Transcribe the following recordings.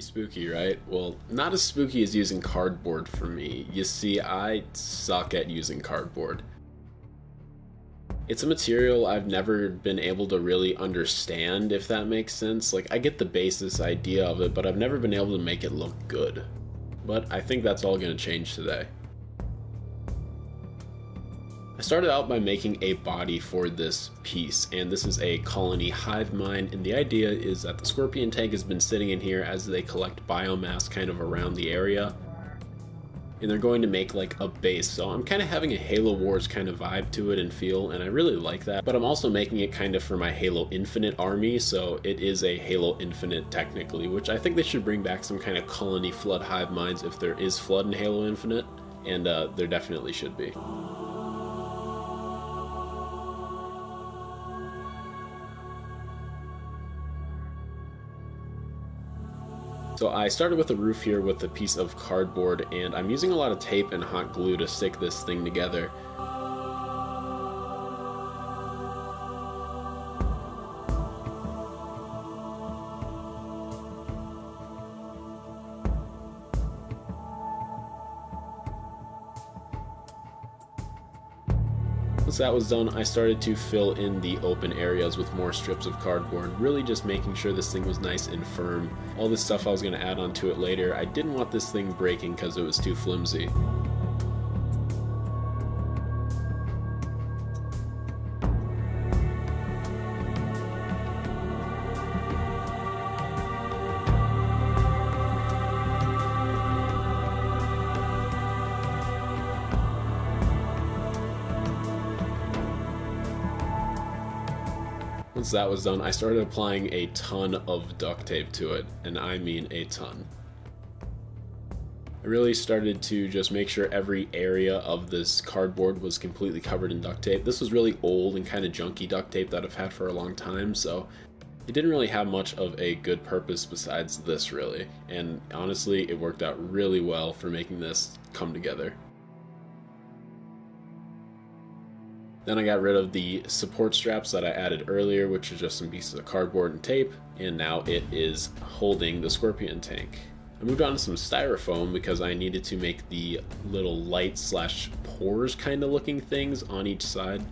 Spooky, right? Well, not as spooky as using cardboard for me. You see, I suck at using cardboard. It's a material I've never been able to really understand, if that makes sense. Like, I get the basis idea of it, but I've never been able to make it look good. But I think that's all going to change today. Started out by making a body for this piece, and this is a colony hive mind, and the idea is that the scorpion tank has been sitting in here as they collect biomass kind of around the area, and they're going to make like a base. So I'm kind of having a Halo Wars kind of vibe to it and feel, and I really like that. But I'm also making it kind of for my Halo Infinite army, so it is a Halo Infinite technically, which I think they should bring back some kind of colony flood hive minds if there is flood in Halo Infinite, and uh, there definitely should be. So I started with the roof here with a piece of cardboard and I'm using a lot of tape and hot glue to stick this thing together. That was done, I started to fill in the open areas with more strips of cardboard, really just making sure this thing was nice and firm. All this stuff I was going to add onto it later, I didn't want this thing breaking because it was too flimsy. Once that was done, I started applying a ton of duct tape to it, and I mean a ton. I really started to just make sure every area of this cardboard was completely covered in duct tape. This was really old and kind of junky duct tape that I've had for a long time, so it didn't really have much of a good purpose besides this, really. And honestly, it worked out really well for making this come together. Then I got rid of the support straps that I added earlier, which is just some pieces of cardboard and tape, and now it is holding the Scorpion tank. I moved on to some styrofoam because I needed to make the little light slash pores kind of looking things on each side.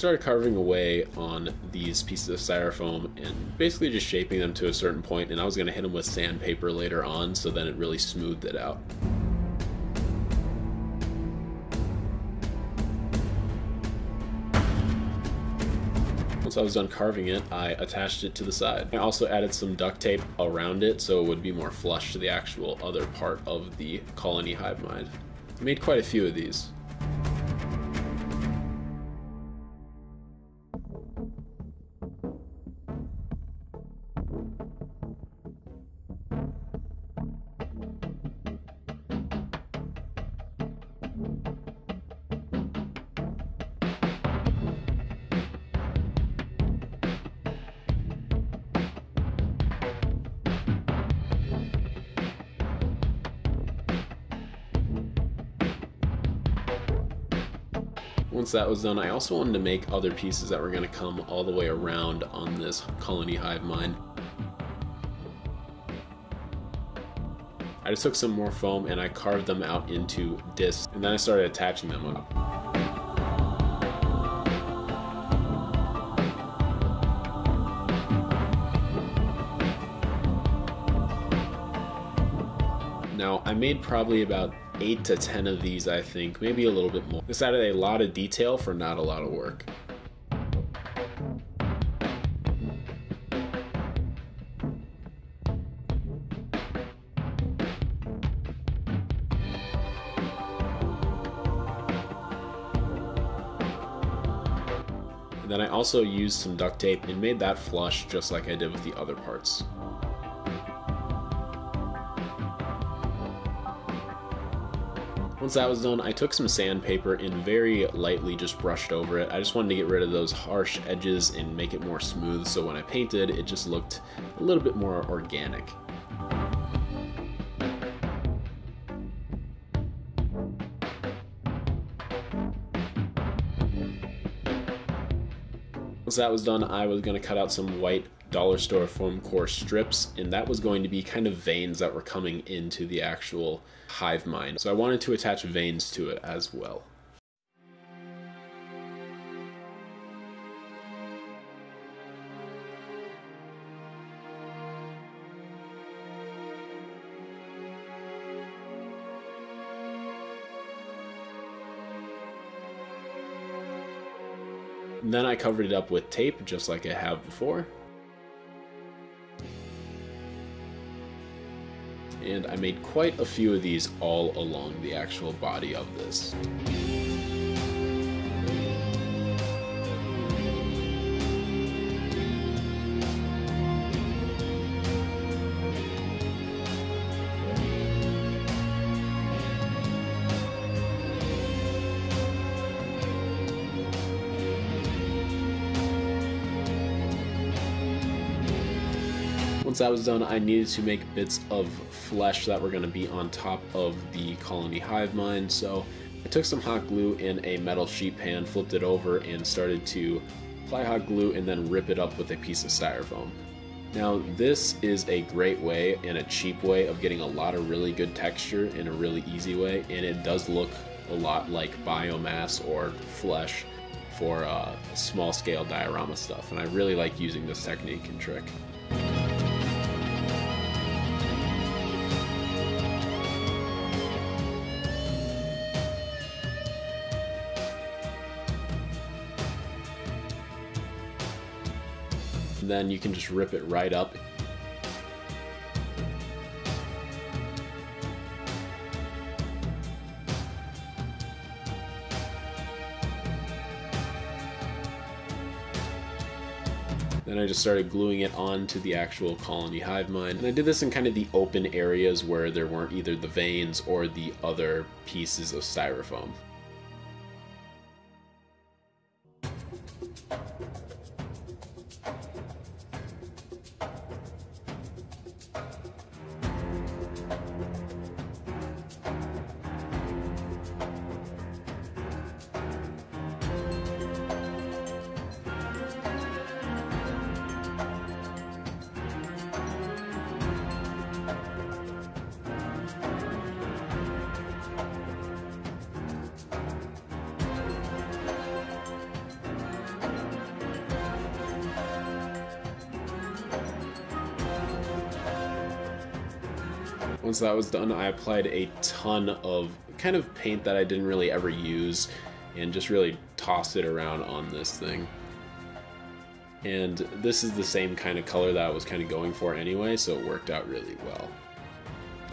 Started carving away on these pieces of styrofoam and basically just shaping them to a certain point and I was going to hit them with sandpaper later on so then it really smoothed it out. Once I was done carving it, I attached it to the side. I also added some duct tape around it so it would be more flush to the actual other part of the colony hive mind. I made quite a few of these. Once that was done, I also wanted to make other pieces that were going to come all the way around on this colony hive mind. I just took some more foam and I carved them out into discs and then I started attaching them up. Now, I made probably about 8 to 10 of these, I think, maybe a little bit more. This added a lot of detail for not a lot of work. And then I also used some duct tape and made that flush just like I did with the other parts. Once that was done, I took some sandpaper and very lightly just brushed over it. I just wanted to get rid of those harsh edges and make it more smooth so when I painted, it just looked a little bit more organic. Once that was done, I was going to cut out some white dollar store foam core strips, and that was going to be kind of veins that were coming into the actual hive mind. So I wanted to attach veins to it as well. Then I covered it up with tape just like I have before. And I made quite a few of these all along the actual body of this. Once that was done, I needed to make bits of flesh that were going to be on top of the colony hive mind. So I took some hot glue in a metal sheet pan, flipped it over, and started to apply hot glue and then rip it up with a piece of styrofoam. Now this is a great way and a cheap way of getting a lot of really good texture in a really easy way and it does look a lot like biomass or flesh for uh, small scale diorama stuff and I really like using this technique and trick. Then you can just rip it right up. Then I just started gluing it onto the actual colony hive mind. And I did this in kind of the open areas where there weren't either the veins or the other pieces of styrofoam. Once that was done, I applied a ton of kind of paint that I didn't really ever use and just really tossed it around on this thing. And this is the same kind of color that I was kind of going for anyway, so it worked out really well.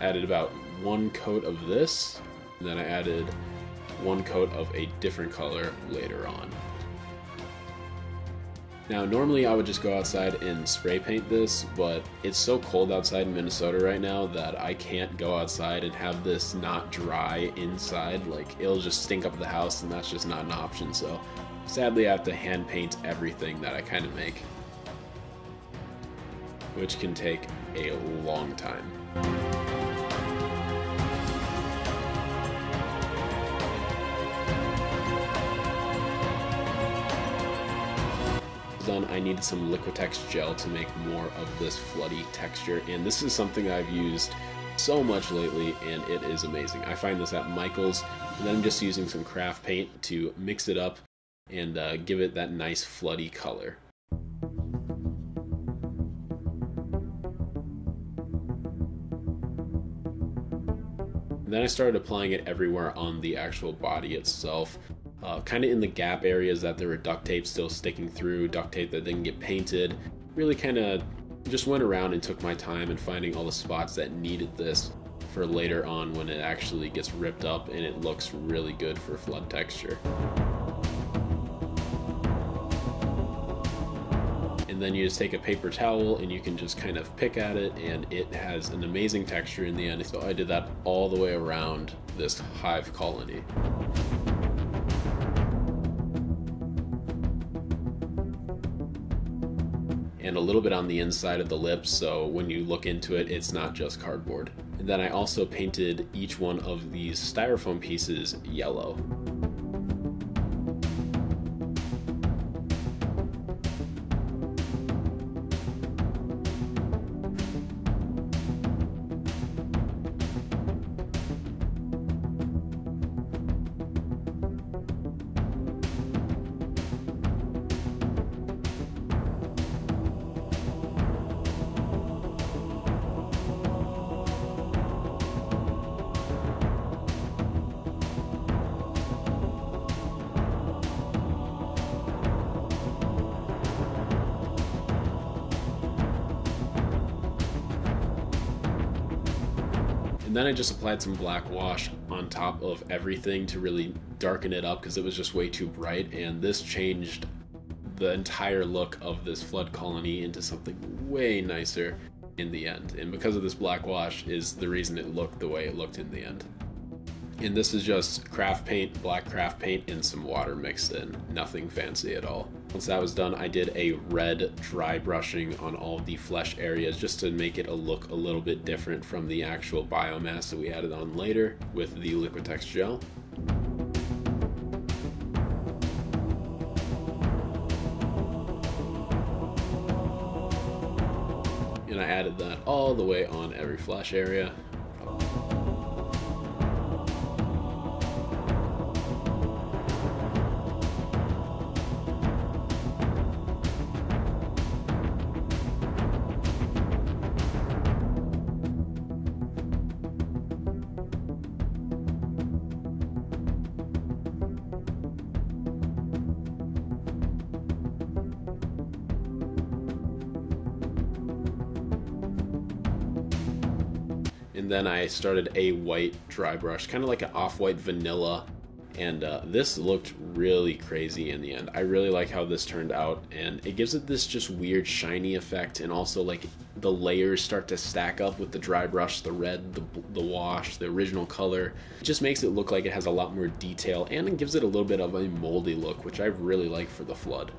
Added about one coat of this, and then I added one coat of a different color later on. Now, normally I would just go outside and spray paint this, but it's so cold outside in Minnesota right now that I can't go outside and have this not dry inside. Like, it'll just stink up the house, and that's just not an option. So, sadly, I have to hand paint everything that I kind of make, which can take a long time. I needed some Liquitex gel to make more of this floody texture, and this is something I've used so much lately, and it is amazing. I find this at Michael's, and then I'm just using some craft paint to mix it up and uh, give it that nice floody color. then I started applying it everywhere on the actual body itself uh, kind of in the gap areas that there were duct tape still sticking through, duct tape that didn't get painted. Really kind of just went around and took my time in finding all the spots that needed this for later on when it actually gets ripped up and it looks really good for flood texture. and then you just take a paper towel and you can just kind of pick at it and it has an amazing texture in the end. So I did that all the way around this hive colony. And a little bit on the inside of the lips so when you look into it it's not just cardboard. And then I also painted each one of these styrofoam pieces yellow. Then I just applied some black wash on top of everything to really darken it up because it was just way too bright. And this changed the entire look of this flood colony into something way nicer in the end. And because of this black wash is the reason it looked the way it looked in the end. And this is just craft paint, black craft paint, and some water mixed in. Nothing fancy at all. Once that was done, I did a red dry brushing on all the flesh areas just to make it a look a little bit different from the actual biomass that we added on later with the Liquitex gel. And I added that all the way on every flesh area. And then I started a white dry brush, kind of like an off-white vanilla. And uh, this looked really crazy in the end. I really like how this turned out, and it gives it this just weird shiny effect, and also like the layers start to stack up with the dry brush, the red, the, the wash, the original color. It just makes it look like it has a lot more detail, and it gives it a little bit of a moldy look, which I really like for the flood.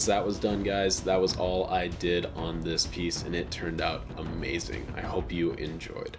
Once that was done, guys, that was all I did on this piece, and it turned out amazing. I hope you enjoyed.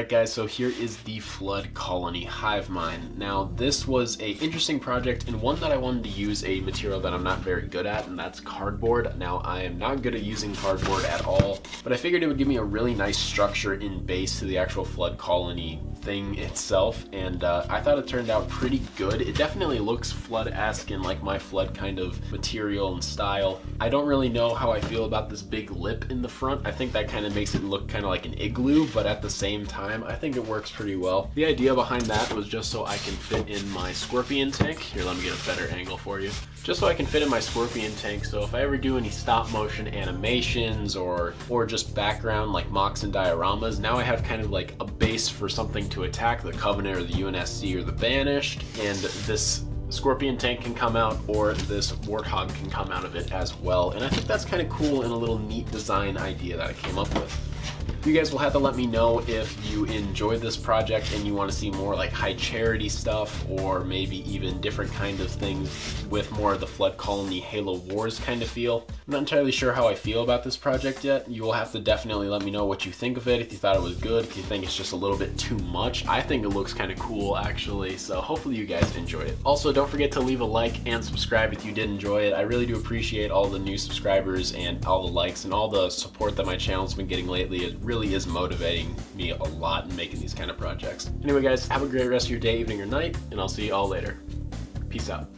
Alright guys, so here is the Flood Colony Hive Mind. Now this was a interesting project and one that I wanted to use a material that I'm not very good at and that's cardboard. Now I am not good at using cardboard at all, but I figured it would give me a really nice structure in base to the actual Flood Colony thing itself and uh, I thought it turned out pretty good. It definitely looks flood-esque in like my flood kind of material and style. I don't really know how I feel about this big lip in the front. I think that kind of makes it look kind of like an igloo, but at the same time. I think it works pretty well. The idea behind that was just so I can fit in my scorpion tank. Here, let me get a better angle for you. Just so I can fit in my scorpion tank, so if I ever do any stop motion animations or, or just background like MOCs and dioramas, now I have kind of like a base for something to attack the Covenant or the UNSC or the Banished, and this Scorpion tank can come out or this Warthog can come out of it as well. And I think that's kind of cool and a little neat design idea that I came up with. You guys will have to let me know if you enjoyed this project and you want to see more like High Charity stuff or maybe even different kind of things with more of the Flood Colony Halo Wars kind of feel. I'm not entirely sure how I feel about this project yet. You will have to definitely let me know what you think of it, if you thought it was good, if you think it's just a little bit too much. I think it looks kind of cool actually, so hopefully you guys enjoyed it. Also, don't forget to leave a like and subscribe if you did enjoy it. I really do appreciate all the new subscribers and all the likes and all the support that my channel's been getting lately. It really is motivating me a lot in making these kind of projects. Anyway guys, have a great rest of your day, evening, or night, and I'll see you all later. Peace out.